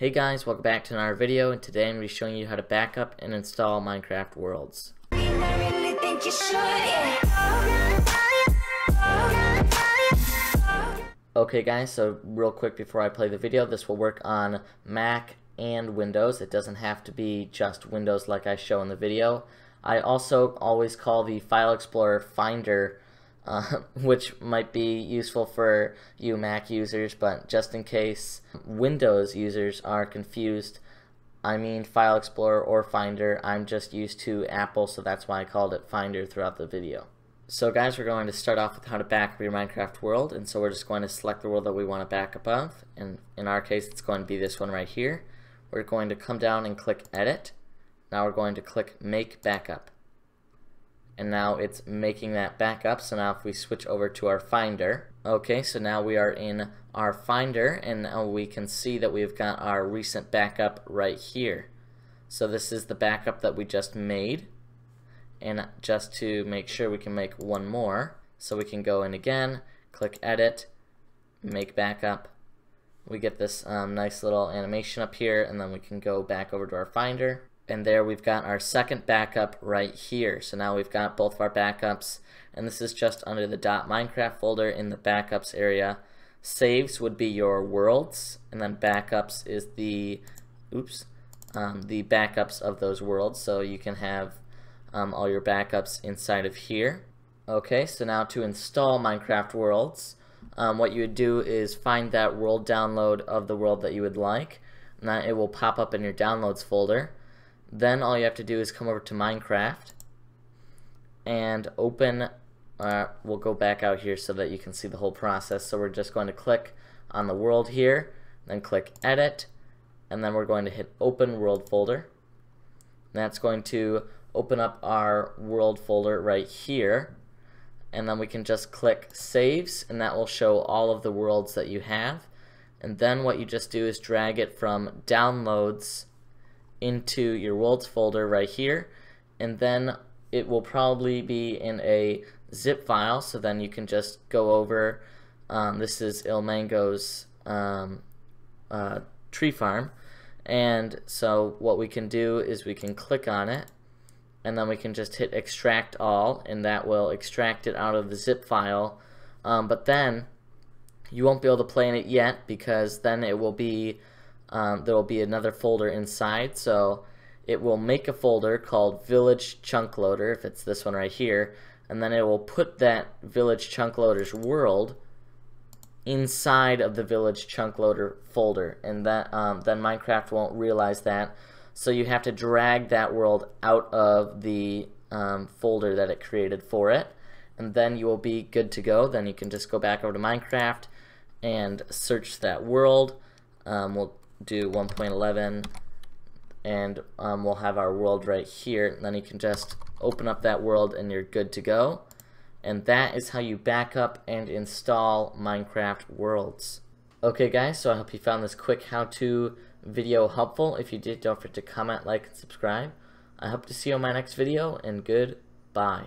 Hey guys, welcome back to another video and today I'm going to be showing you how to backup and install Minecraft Worlds. Okay guys, so real quick before I play the video, this will work on Mac and Windows. It doesn't have to be just Windows like I show in the video. I also always call the File Explorer Finder uh, which might be useful for you Mac users, but just in case Windows users are confused, I mean File Explorer or Finder, I'm just used to Apple, so that's why I called it Finder throughout the video. So guys, we're going to start off with how to back up your Minecraft world, and so we're just going to select the world that we want to back up of, and in our case it's going to be this one right here. We're going to come down and click Edit. Now we're going to click Make Backup and now it's making that back up. So now if we switch over to our finder okay so now we are in our finder and now we can see that we've got our recent backup right here. So this is the backup that we just made. And just to make sure we can make one more so we can go in again click edit make backup. We get this um, nice little animation up here and then we can go back over to our finder and there we've got our second backup right here. So now we've got both of our backups, and this is just under the .minecraft folder in the backups area. Saves would be your worlds, and then backups is the, oops, um, the backups of those worlds. So you can have um, all your backups inside of here. Okay, so now to install Minecraft Worlds, um, what you would do is find that world download of the world that you would like, and that it will pop up in your downloads folder. Then all you have to do is come over to Minecraft and open, uh, we'll go back out here so that you can see the whole process. So we're just going to click on the world here, then click edit, and then we're going to hit open world folder. And that's going to open up our world folder right here. And then we can just click saves, and that will show all of the worlds that you have. And then what you just do is drag it from downloads into your worlds folder right here and then it will probably be in a zip file so then you can just go over um, this is Ilmango's um, uh, tree farm and so what we can do is we can click on it and then we can just hit extract all and that will extract it out of the zip file um, but then you won't be able to play in it yet because then it will be um, there will be another folder inside. So it will make a folder called village chunk loader, if it's this one right here, and then it will put that village chunk loader's world inside of the village chunk loader folder, and that um, then Minecraft won't realize that. So you have to drag that world out of the um, folder that it created for it, and then you will be good to go. Then you can just go back over to Minecraft and search that world. Um, we'll do 1.11 and um, we'll have our world right here. And then you can just open up that world and you're good to go. And that is how you backup and install Minecraft worlds. Okay guys so I hope you found this quick how-to video helpful. If you did don't forget to comment like and subscribe. I hope to see you on my next video and goodbye